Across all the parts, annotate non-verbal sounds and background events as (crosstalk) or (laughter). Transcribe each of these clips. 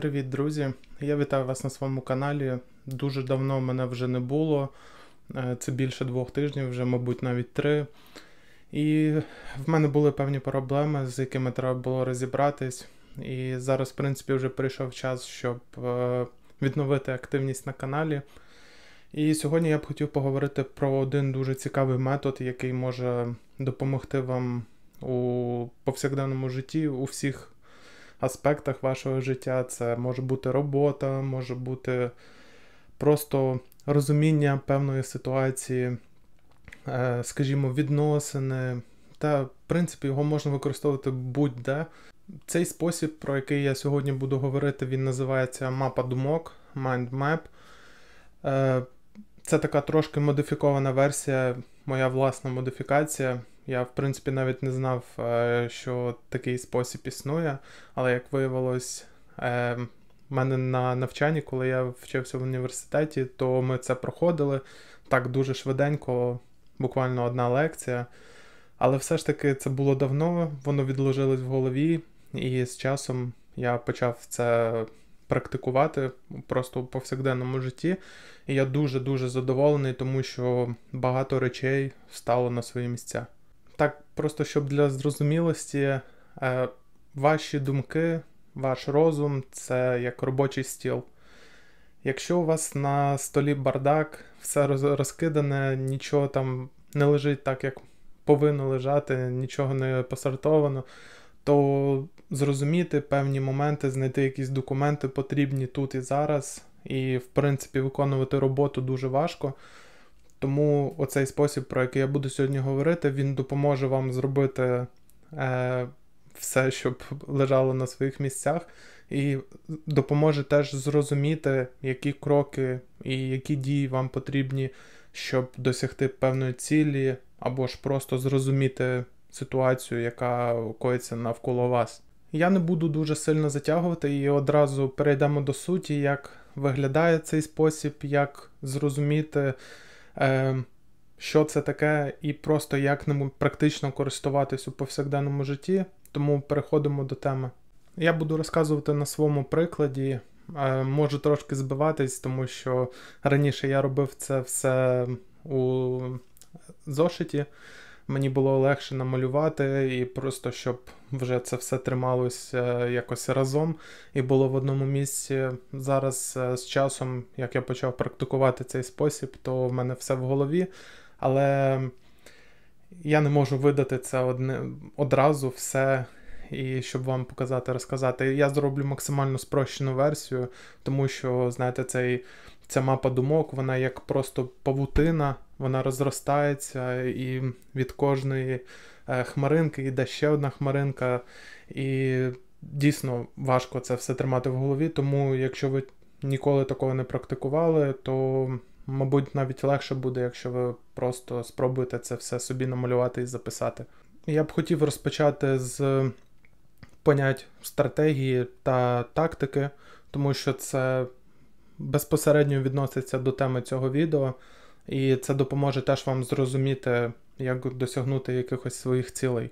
Привіт, друзі! Я вітаю вас на своєму каналі. Дуже давно мене вже не було. Е, це більше двох тижнів, вже, мабуть, навіть три. І в мене були певні проблеми, з якими треба було розібратись. І зараз, в принципі, вже прийшов час, щоб е, відновити активність на каналі. І сьогодні я б хотів поговорити про один дуже цікавий метод, який може допомогти вам у повсякденному житті у всіх аспектах вашого життя. Це може бути робота, може бути просто розуміння певної ситуації, е, скажімо, відносини. Та, в принципі, його можна використовувати будь-де. Цей спосіб, про який я сьогодні буду говорити, він називається мапа думок, Mind Map. Е, це така трошки модифікована версія, моя власна модифікація. Я, в принципі, навіть не знав, е, що такий спосіб існує, але як виявилось, е, в мене на навчанні, коли я вчився в університеті, то ми це проходили так дуже швиденько, буквально одна лекція. Але все ж таки це було давно, воно відложилось в голові, і з часом я почав це практикувати просто у повсякденному житті. І я дуже-дуже задоволений, тому що багато речей стало на свої місця. Так, просто щоб для зрозумілості, е, ваші думки, ваш розум це як робочий стіл. Якщо у вас на столі бардак, все розкидане, нічого там не лежить так, як повинно лежати, нічого не посортовано, то зрозуміти певні моменти, знайти якісь документи потрібні тут і зараз, і, в принципі, виконувати роботу дуже важко. Тому оцей спосіб, про який я буду сьогодні говорити, він допоможе вам зробити е, все, щоб лежало на своїх місцях, і допоможе теж зрозуміти, які кроки і які дії вам потрібні, щоб досягти певної цілі, або ж просто зрозуміти ситуацію, яка коїться навколо вас. Я не буду дуже сильно затягувати і одразу перейдемо до суті, як виглядає цей спосіб, як зрозуміти. Е, що це таке, і просто як ним практично користуватись у повсякденному житті. Тому переходимо до теми. Я буду розказувати на своєму прикладі. Е, можу трошки збиватись, тому що раніше я робив це все у зошиті. Мені було легше намалювати, і просто щоб вже це все трималося якось разом і було в одному місці. Зараз е, з часом, як я почав практикувати цей спосіб, то в мене все в голові. Але я не можу видати це одне, одразу все. І щоб вам показати, розказати. Я зроблю максимально спрощену версію, тому що, знаєте, цей, ця мапа думок, вона як просто павутина вона розростається, і від кожної е, хмаринки йде ще одна хмаринка. І дійсно важко це все тримати в голові. Тому, якщо ви ніколи такого не практикували, то, мабуть, навіть легше буде, якщо ви просто спробуєте це все собі намалювати і записати. Я б хотів розпочати з понять стратегії та тактики, тому що це безпосередньо відноситься до теми цього відео. І це допоможе теж вам зрозуміти, як досягнути якихось своїх цілей.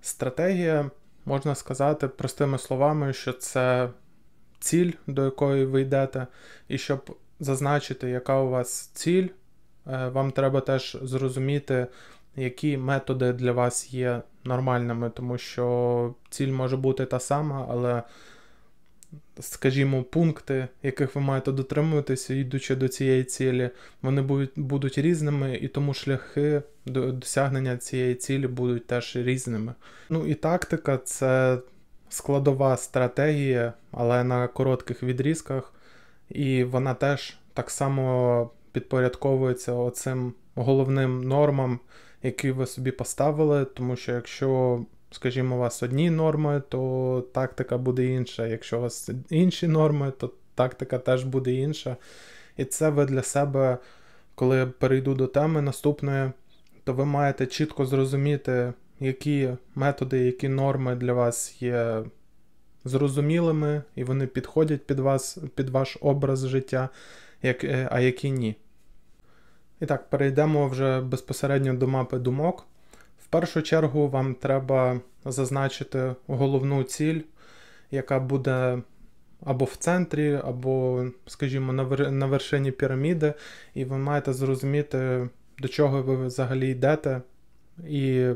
Стратегія, можна сказати, простими словами, що це ціль, до якої ви йдете, і щоб зазначити, яка у вас ціль, е, вам треба теж зрозуміти, які методи для вас є нормальними, тому що ціль може бути та сама, але скажімо, пункти, яких ви маєте дотримуватися, йдучи до цієї цілі, вони будуть будуть різними, і тому шляхи до досягнення цієї цілі будуть теж різними. Ну і тактика це складова стратегія, але на коротких відрізках, і вона теж так само підпорядковується оцим головним нормам, які ви собі поставили, тому що якщо скажімо, у вас одні норми, то тактика буде інша. Якщо у вас інші норми, то тактика теж буде інша. І це ви для себе, коли я перейду до теми наступної, то ви маєте чітко зрозуміти, які методи, які норми для вас є зрозумілими, і вони підходять під вас, під ваш образ життя, як, е, а які ні. І так, перейдемо вже безпосередньо до мапи думок. Першу чергу вам треба зазначити головну ціль, яка буде або в центрі, або, скажімо, на вершині піраміди, і ви маєте зрозуміти, до чого ви взагалі йдете, і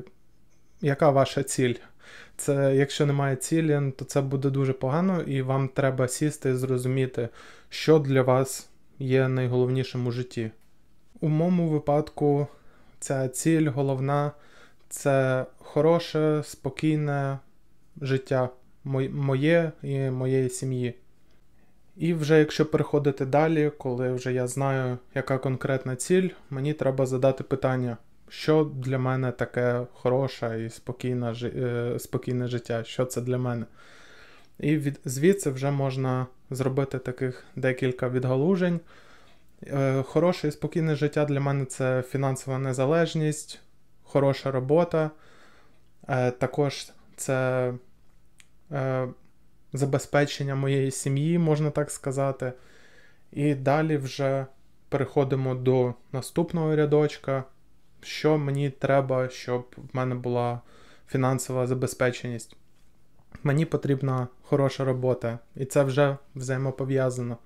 яка ваша ціль. Це, якщо немає цілі, то це буде дуже погано, і вам треба сісти і зрозуміти, що для вас є найголовнішим у житті. У моєму випадку ця ціль головна це хороше, спокійне життя моє і моєї сім'ї. І вже якщо переходити далі, коли вже я знаю, яка конкретна ціль, мені треба задати питання, що для мене таке хороше і спокійне, спокійне життя, що це для мене. І від, звідси вже можна зробити таких декілька відгалужень. Е, хороше і спокійне життя для мене це фінансова незалежність, хороша робота. Е, також це е, забезпечення моєї сім'ї, можна так сказати. І далі вже переходимо до наступного рядочка, що мені треба, щоб в мене була фінансова забезпеченість. Мені потрібна хороша робота, і це вже взаємопов'язано.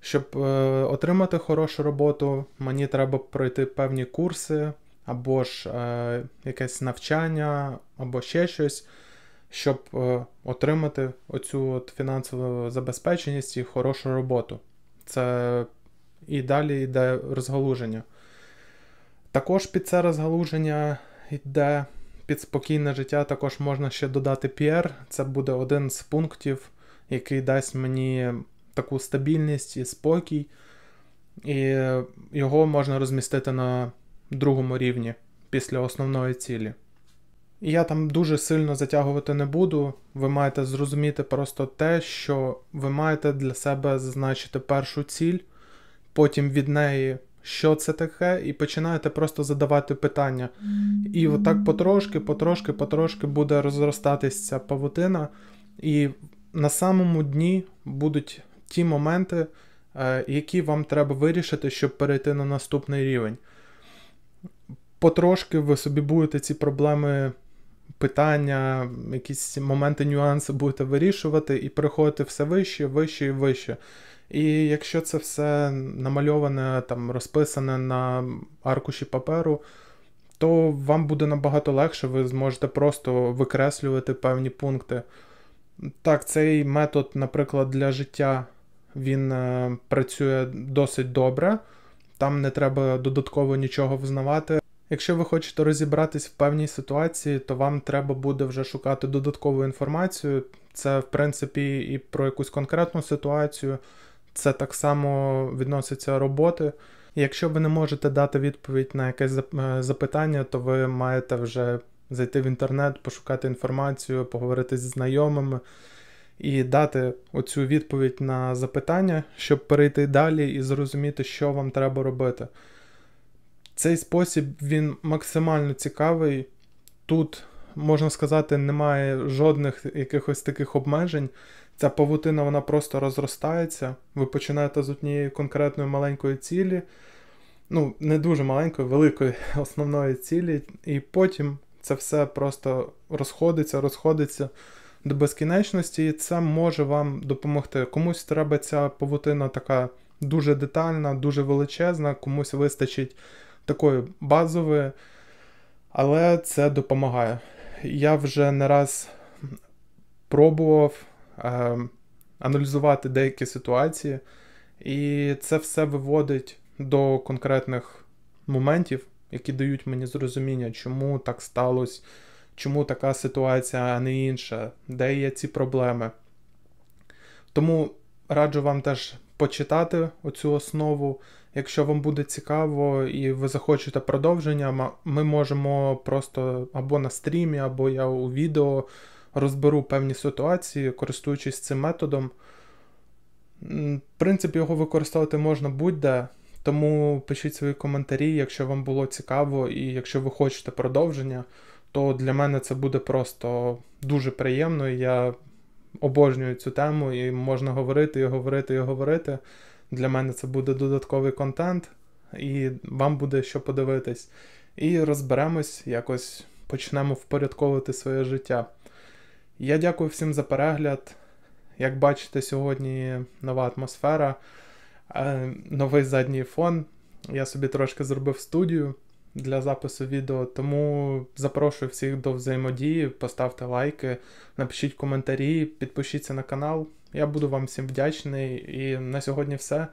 Щоб е, отримати хорошу роботу, мені треба пройти певні курси, або ж е, якесь навчання, або ще щось, щоб е, отримати оцю от фінансову забезпеченість і хорошу роботу. Це і далі йде розгалуження. Також під це розгалуження йде під спокійне життя, також можна ще додати PR. Це буде один з пунктів, який дасть мені таку стабільність і спокій, і його можна розмістити на другому рівні після основної цілі. Я там дуже сильно затягувати не буду. Ви маєте зрозуміти просто те, що ви маєте для себе зазначити першу ціль, потім від неї, що це таке, і починаєте просто задавати питання. І отак потрошки, потрошки, потрошки буде розростатися ця павутина, і на самому дні будуть ті моменти, е, які вам треба вирішити, щоб перейти на наступний рівень. Потрошки ви собі будете ці проблеми, питання, якісь моменти, нюанси будете вирішувати і переходити все вище, вище і вище. І якщо це все намальоване, там, розписане на аркуші паперу, то вам буде набагато легше, ви зможете просто викреслювати певні пункти. Так, цей метод, наприклад, для життя він е, працює досить добре, там не треба додатково нічого взнавати. Якщо ви хочете розібратись в певній ситуації, то вам треба буде вже шукати додаткову інформацію. Це, в принципі, і про якусь конкретну ситуацію, це так само відноситься роботи. Якщо ви не можете дати відповідь на якесь е, запитання, то ви маєте вже зайти в інтернет, пошукати інформацію, поговорити зі знайомими і дати оцю відповідь на запитання, щоб перейти далі і зрозуміти, що вам треба робити. Цей спосіб він максимально цікавий. Тут, можна сказати, немає жодних якихось таких обмежень. Ця павутина вона просто розростається. Ви починаєте з однієї конкретної маленької цілі, ну, не дуже маленької, великої (laughs) основної цілі, і потім це все просто розходиться, розходиться до безкінечності, і це може вам допомогти. Комусь треба ця павутина така дуже детальна, дуже величезна, комусь вистачить такої базової, але це допомагає. Я вже не раз пробував е, аналізувати деякі ситуації, і це все виводить до конкретних моментів, які дають мені зрозуміння, чому так сталося чому така ситуація, а не інша, де є ці проблеми. Тому раджу вам теж почитати оцю основу. Якщо вам буде цікаво і ви захочете продовження, ми можемо просто або на стрімі, або я у відео розберу певні ситуації, користуючись цим методом. В принципі, його використовувати можна будь-де, тому пишіть свої коментарі, якщо вам було цікаво, і якщо ви хочете продовження то для мене це буде просто дуже приємно. Я обожнюю цю тему, і можна говорити, і говорити, і говорити. Для мене це буде додатковий контент, і вам буде що подивитись. І розберемось, якось почнемо впорядковувати своє життя. Я дякую всім за перегляд. Як бачите, сьогодні нова атмосфера, е, новий задній фон. Я собі трошки зробив студію для запису відео, тому запрошую всіх до взаємодії, поставте лайки, напишіть коментарі, підпишіться на канал. Я буду вам всім вдячний. І на сьогодні все.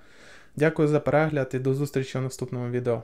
Дякую за перегляд і до зустрічі у наступному відео.